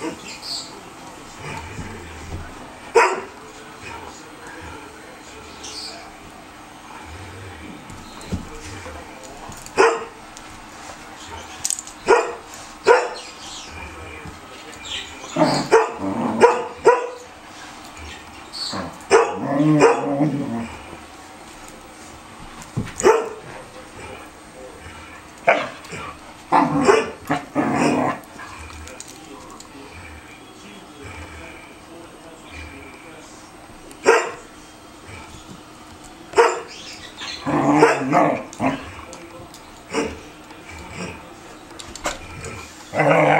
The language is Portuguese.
Oh, Oh,